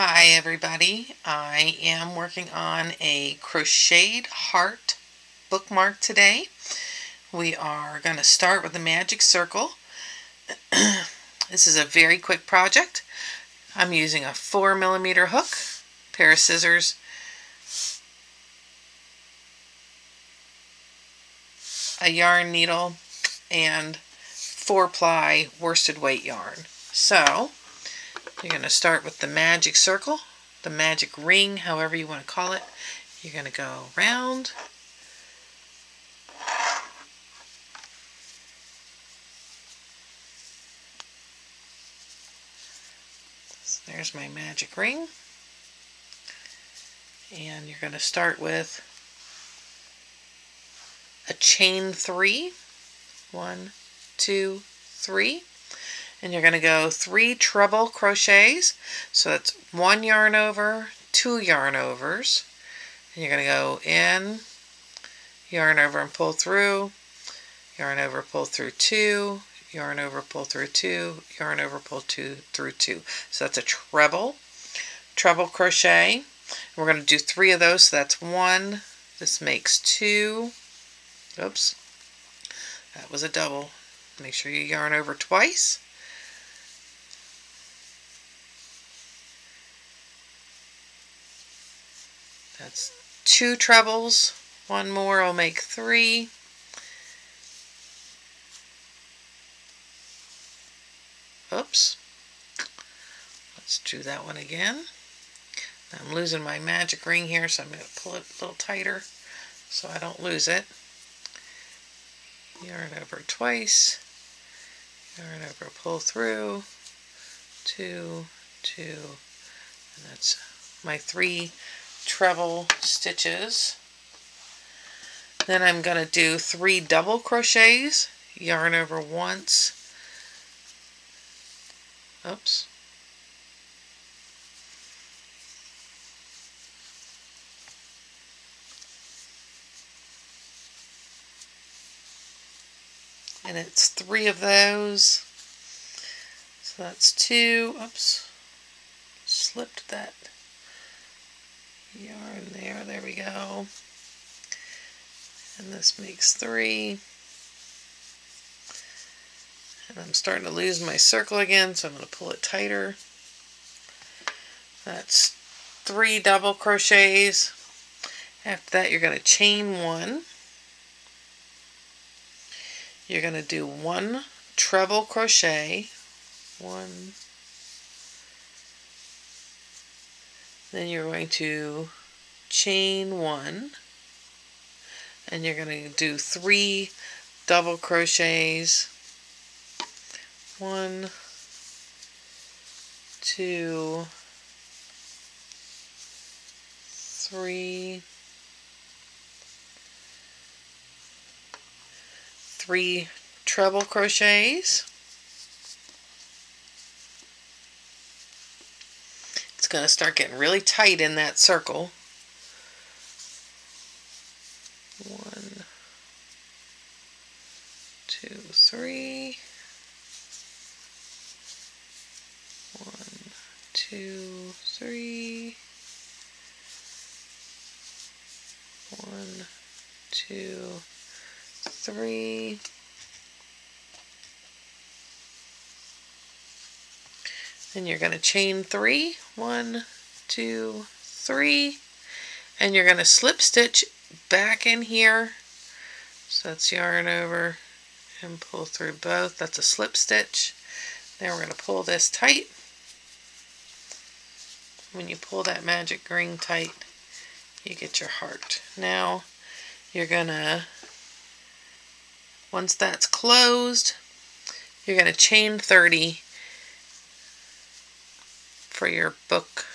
Hi everybody, I am working on a crocheted heart bookmark today. We are going to start with the magic circle. this is a very quick project. I'm using a 4 millimeter hook, pair of scissors, a yarn needle, and 4 ply worsted weight yarn. So, you're going to start with the magic circle, the magic ring, however you want to call it. You're going to go round. So there's my magic ring. And you're going to start with a chain three. One, two, three and you're going to go three treble crochets. So that's one yarn over two yarn overs. And you're going to go in yarn over and pull through yarn over pull through two yarn over pull through two yarn over pull two through two. So that's a treble treble crochet. We're going to do three of those. So that's one this makes two. Oops that was a double. Make sure you yarn over twice That's two trebles. One more will make three. Oops. Let's do that one again. I'm losing my magic ring here, so I'm going to pull it a little tighter so I don't lose it. Yarn over twice. Yarn over, pull through. Two, two, and that's my three treble stitches. Then I'm going to do three double crochets, yarn over once. Oops. And it's three of those. So that's two. Oops. Slipped that yarn there. There we go. And this makes three. And I'm starting to lose my circle again, so I'm going to pull it tighter. That's three double crochets. After that, you're going to chain one. You're going to do one treble crochet. One, Then you're going to chain one and you're going to do three double crochets. One, two, three, three treble crochets. It's going to start getting really tight in that circle. One, two, three. One, two, three. One, two, three. Then you're going to chain three, one, two, three, and you're going to slip stitch back in here. So that's yarn over and pull through both. That's a slip stitch. Then we're going to pull this tight. When you pull that magic ring tight, you get your heart. Now you're going to, once that's closed, you're going to chain 30 for your book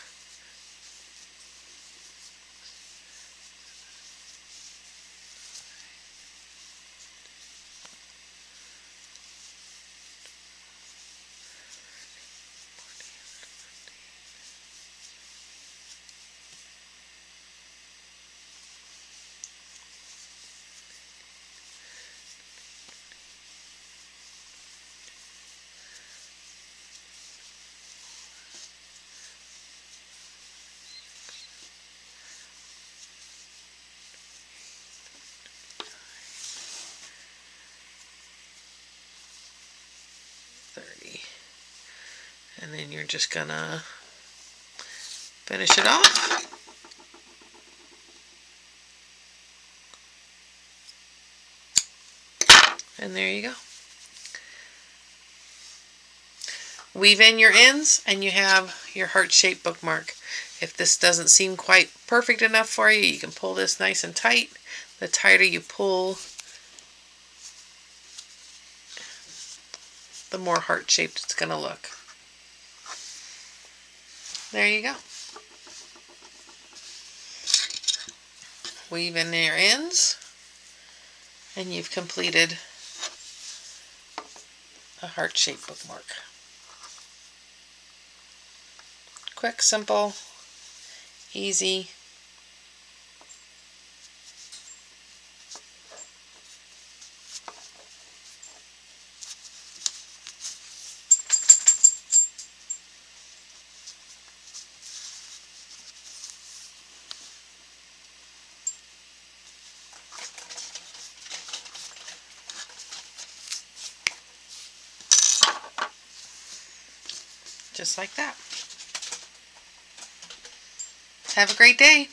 And then you're just gonna finish it off. And there you go. Weave in your ends and you have your heart-shaped bookmark. If this doesn't seem quite perfect enough for you, you can pull this nice and tight. The tighter you pull, the more heart-shaped it's going to look. There you go. Weave in your ends and you've completed a heart-shaped bookmark. Quick, simple, easy. Just like that. Have a great day.